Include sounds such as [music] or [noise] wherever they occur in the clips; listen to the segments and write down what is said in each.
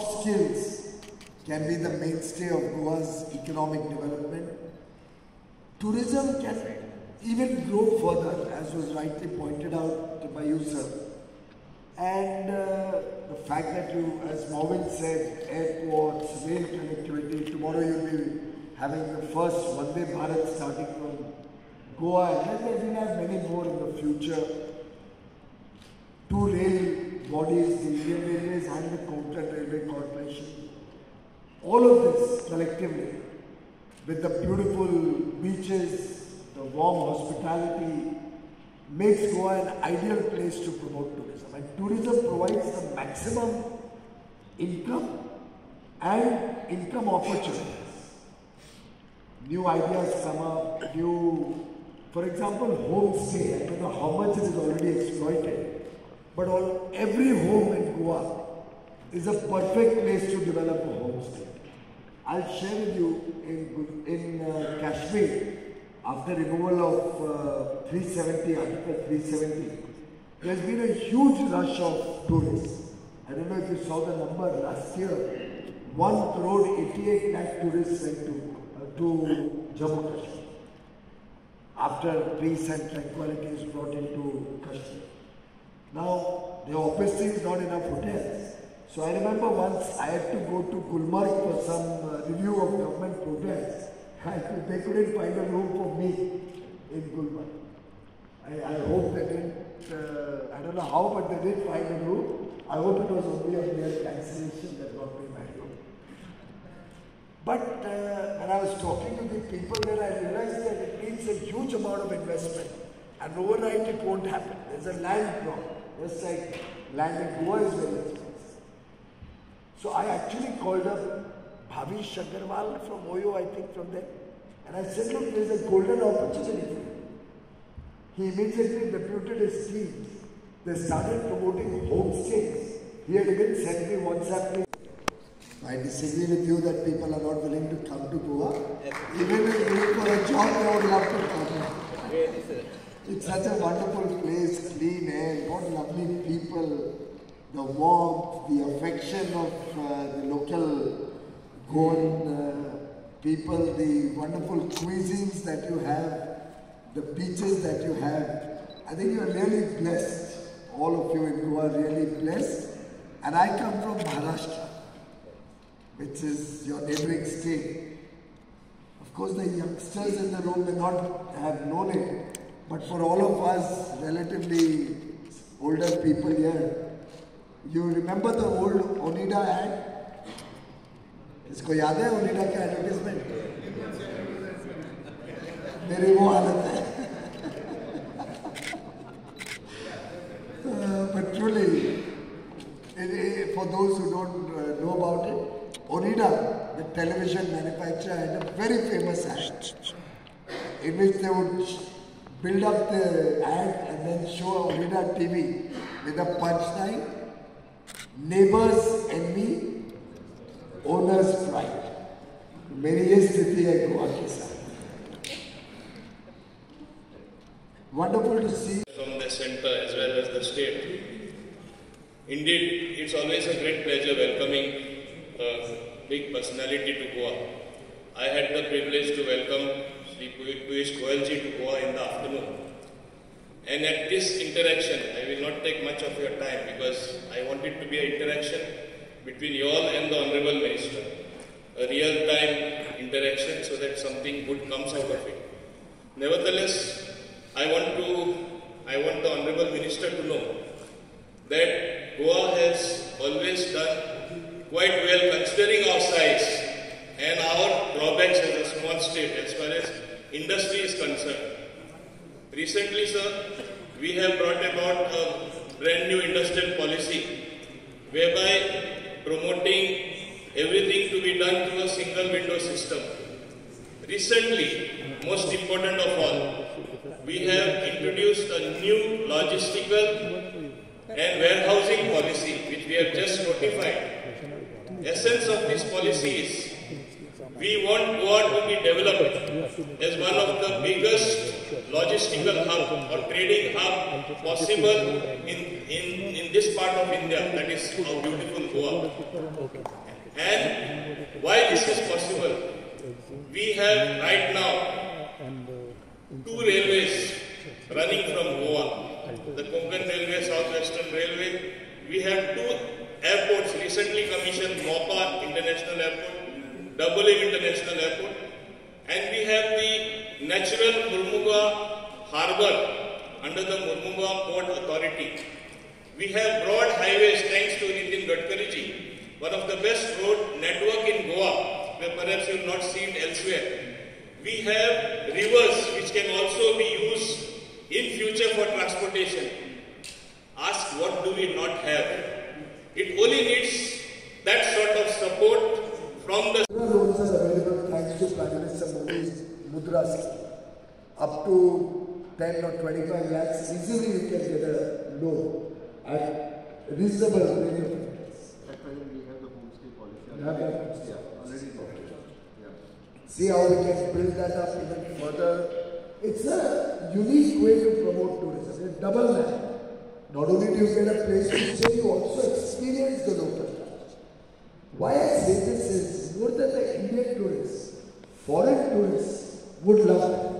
skills can be the mainstay of Goa's economic development. Tourism can even grow further, as was rightly pointed out by you, sir. And uh, the fact that you, as Marvin said, airports, rail connectivity, tomorrow you'll be having the first Vande Bharat starting from Goa, and then we'll have many more in the future. Two rail bodies, the Indian Railways and the Konkan Railway Corporation. All of this collectively, with the beautiful beaches, the warm hospitality, makes Goa an ideal place to promote tourism. And tourism provides the maximum income and income opportunities. New ideas come up, new, for example, homestay. I don't know how much it is already exploited, but all, every home in Goa is a perfect place to develop a homestay. I'll share with you in, in uh, Kashmir, after removal of uh, 370, Article 370, there's been a huge rush of tourists. I don't know if you saw the number last year. 1 crore 88 lakh tourists went to, uh, to Jammu Kashmir after peace and tranquility is brought into Kashmir. Now, the obviously is not enough hotels. So I remember once I had to go to Gulmarg for some uh, review of government programs [laughs] they couldn't find a room for me in Gulmarg. I, I hope they didn't, uh, I don't know how, but they did find a room. I hope it was only a mere cancellation that got me my room. But uh, when I was talking to the people there, I realized that it needs a huge amount of investment. And overnight it won't happen. There's a land problem. Just like land in Goa is very expensive. So I actually called up Bhavish Agarwal from Oyo, I think from there. And I said, look, there's a golden opportunity. He immediately deputed his team. They started promoting homestays. He had even sent me WhatsApp. I disagree with you that people are not willing to come to Goa. Even if you for a job, they would love to come. It's such a wonderful place, clean air, what lovely people, the warmth, the affection of uh, the local Goan uh, people, the wonderful cuisines that you have, the beaches that you have. I think you are really blessed. All of you in Goa are really blessed. And I come from Maharashtra, which is your neighboring state. Of course, the youngsters in the room may not have known it, but for all of us relatively older people here, you remember the old Onida ad? इसको याद है ओनिडा का advertisement मेरी वो हालत है [laughs] Uh, but truly, it, it, for those who don't uh, know about it, Onida, the television manufacturer, had a very famous ad in which they would build up the ad and then show Onida TV with a punchline, neighbors envy, owners pride. Many years to है गोवा के साथ। Wonderful to see. From the center as well as the state. Indeed it's always a great pleasure welcoming a big personality to goa. I had the privilege to welcome the poet Goyalji to goa in the afternoon. And at this interaction, I will not take much of your time because I want it to be an interaction between you all and the Honorable Minister. A real-time interaction so that something good comes out of it. Nevertheless, I want to, I want the Honorable Minister to know that Goa has always done quite well considering our size and our drawbacks as a small state as far as industry is concerned. Recently, sir, we have brought about a brand new industrial policy whereby promoting everything to be done through a single window system. Recently, most important of all, we have introduced a new logistical and warehousing policy which we have just notified. Essence of this policy is We want Goa to be developed as one of the biggest logistical hub or trading hub possible in, in, in this part of India, that is how beautiful Goa. And why this is possible? We have right now two railways running from Goa. The Konkan Railway, Southwestern Railway. We have two airports recently commissioned, Mopa International Airport, Dabolim International Airport, and we have the natural Mormugao Harbour under the Mormugao Port Authority. We have broad highways thanks to Nitin Gadkari ji, one of the best road network in Goa, where perhaps you have not seen elsewhere. We have rivers which can also be used in future for transportation. Ask what do we not have? It only needs that sort of support from the available thanks to Prime Minister Modi's Mudra scheme. Up to 10 or 25 lakhs, easily you can get a loan at reasonable rate of interest. At present, we have the homestay policy. You have that? Yeah, already there. Yeah. See how we can build that up even further. It's a unique way to promote tourism. It's double land. Not only do you get a place to stay, you also experience the local culture. Why I say this is more than the Indian tourists, foreign tourists would love it.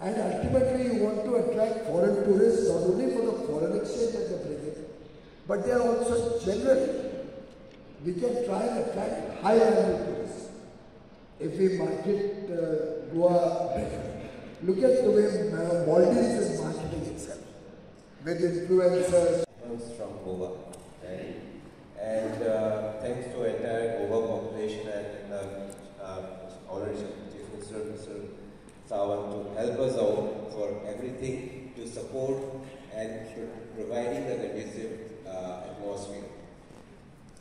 And ultimately, you want to attract foreign tourists not only for the foreign exchange that they bring in, but they are also generally. We can try and attract higher value tourists if we market uh, Goa better. Look at the way uh, Maldives is marketing itself with influencers. comes from Goa, right? And uh, thanks to entire Goa population and uh, uh, Honorary Minister Mr. To help us out for everything to support and providing the conducive uh, atmosphere.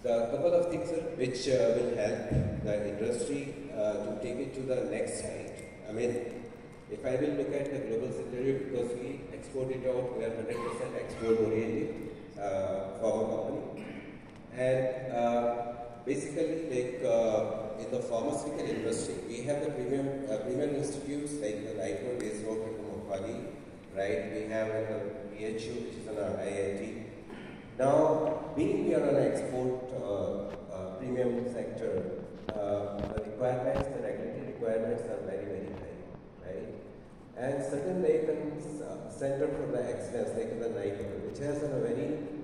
The couple of things sir, which uh, will help the industry uh, to take it to the next height. I mean, if I will look at the global scenario, because we export it out, we are 100% export oriented uh, for our company. And uh, basically, like uh, in the pharmaceutical industry, we have the premium uh, premium institutes like the NIPER based work in Mohali, right? We have the PHU, which is an IIT. Now, being we are an export uh, uh, premium sector, uh, the requirements, the regulatory requirements are very, very high, right? And certain like uh, center for the excellence, like the NICO, which has a very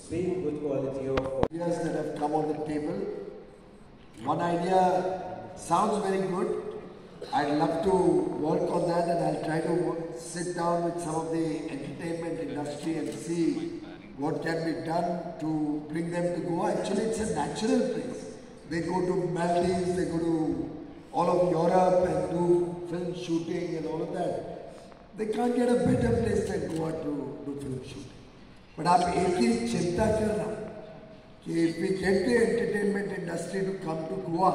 extreme good quality of ideas that have come on the table. One idea sounds very good. I'd love to work on that and I'll try to sit down with some of the entertainment industry and see what can be done to bring them to Goa. Actually, it's a natural place. They go to Maldives, they go to all of Europe and do film shooting and all of that. They can't get a better place than Goa to do film shooting. But आप एक ही चिंता कर रहा कि if we get the entertainment industry to come to Goa,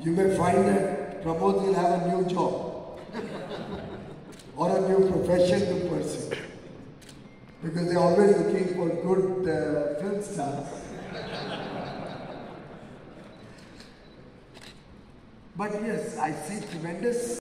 you may find that Pramod will have a new job or a new profession to pursue because they're always looking for good uh, film stars. But yes, I see tremendous